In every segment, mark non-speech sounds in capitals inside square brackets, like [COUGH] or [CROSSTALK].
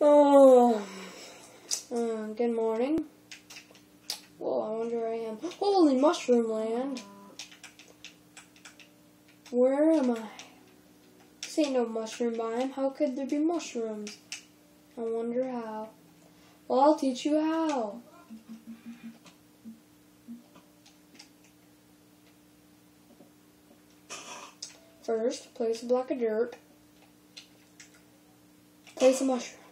Oh, uh, good morning. Well, I wonder where I am. Holy mushroom land! Where am I? This ain't no mushroom biome. How could there be mushrooms? I wonder how. Well, I'll teach you how. First, place a block of dirt. Place a mushroom.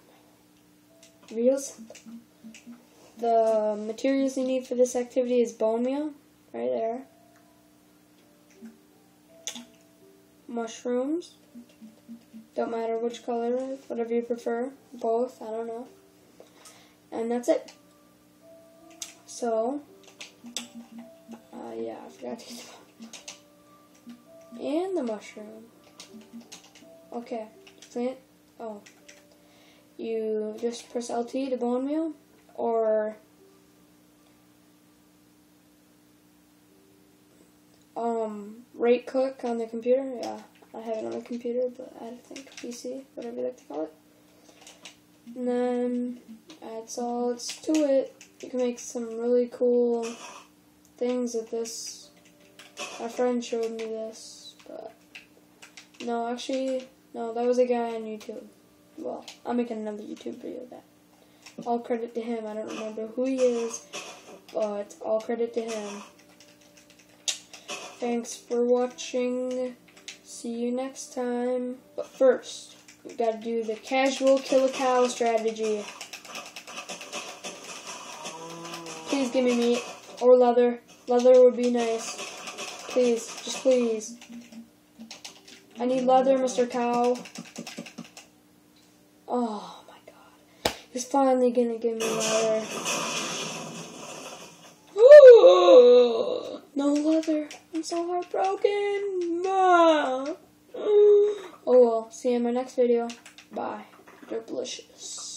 Simple. The materials you need for this activity is bone meal, right there. Mushrooms. Don't matter which color, whatever you prefer. Both, I don't know. And that's it. So, uh, yeah, I forgot to get the And the mushroom. Okay, plant. Oh. You just press LT to bone meal, or um, right click on the computer. Yeah, I have it on the computer, but I think PC, whatever you like to call it. And then all it's to it. You can make some really cool things with this. My friend showed me this, but no, actually, no, that was a guy on YouTube. Well, I'll make another YouTube video of that. All credit to him. I don't remember who he is, but all credit to him. Thanks for watching. See you next time. But first, we gotta do the casual kill a cow strategy. Please give me meat or leather. Leather would be nice. Please, just please. I need leather, Mr. Cow. Oh my god. He's finally gonna give me leather. [GASPS] no leather. I'm so heartbroken. Ah. Oh well, see you in my next video. Bye. They're delicious.